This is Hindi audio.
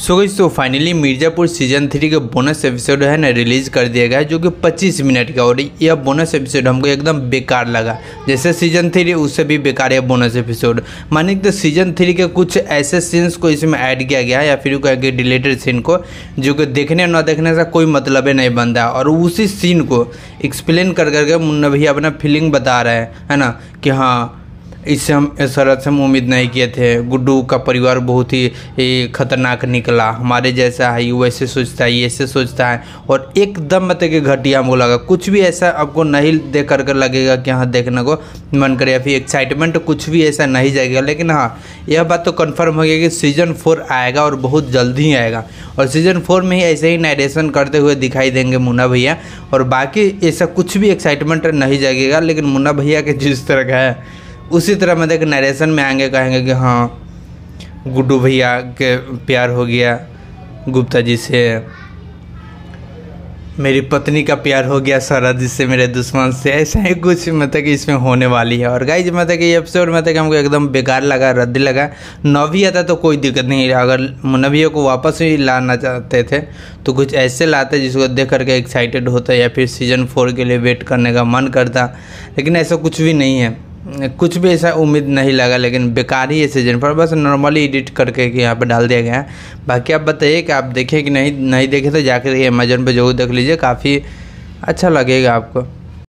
सो गई तो फाइनली मिर्ज़ापुर सीज़न थ्री का बोनस एपिसोड है ना रिलीज़ कर दिया गया जो कि 25 मिनट का और यह बोनस एपिसोड हमको एकदम बेकार लगा। जैसे सीज़न थ्री उससे भी बेकार है बोनस एपिसोड मानिए तो सीज़न थ्री के कुछ ऐसे सीन्स को इसमें ऐड किया गया या फिर कहेंगे डिलेटेड सीन को, जो कि देखने न देखने से कोई मतलब ही नहीं बनता। और उसी सीन को एक्सप्लेन कर करके मुन्ना भैया अपना फीलिंग बता रहे हैं, है ना, कि हाँ इससे हम, इस तरह से हम उम्मीद नहीं किए थे। गुड्डू का परिवार बहुत ही खतरनाक निकला। हमारे जैसा है, वो ऐसे सोचता है ऐसे सोचता है। और एकदम मतलब कि घटिया हमको लगा। कुछ भी ऐसा आपको नहीं देख कर कर लगेगा कि हाँ देखने को मन करे। या फिर एक्साइटमेंट कुछ भी ऐसा नहीं जाएगा लेकिन हाँ यह बात तो कन्फर्म हो गया कि सीज़न फोर आएगा और बहुत जल्दी ही आएगा। और सीज़न फोर में ही ऐसे ही नाइडेशन करते हुए दिखाई देंगे मुन्ना भैया। और बाकी ऐसा कुछ भी एक्साइटमेंट नहीं जाएगा लेकिन मुन्ना भैया के जिस तरह का है उसी तरह मतलब कि नरेशन में आएँगे, कहेंगे कि हाँ गुड्डू भैया के प्यार हो गया, गुप्ता जी से। मेरी पत्नी का प्यार हो गया सरहद से मेरे दुश्मन से। ऐसा ही कुछ मतलब कि इसमें होने वाली है। और गाइज़ मतलब कि एपिसोड मतलब कि हमको एकदम बेकार लगा, रद्द लगा। नवी आता तो कोई दिक्कत नहीं अगर नवियों को वापस ही लाना चाहते थे तो कुछ ऐसे लाते जिसको देख करके एक्साइटेड होता या फिर सीज़न फोर के लिए वेट करने का मन करता। लेकिन ऐसा कुछ भी नहीं है। कुछ भी ऐसा उम्मीद नहीं लगा, लेकिन बेकार ही है सीज़न पर। बस नॉर्मली एडिट करके कि यहाँ पर डाल दिया गया है। बाकी आप बताइए कि आप देखें कि नहीं नहीं देखे तो जाकर अमेजोन पर ज़रूर देख लीजिए। काफ़ी अच्छा लगेगा आपको।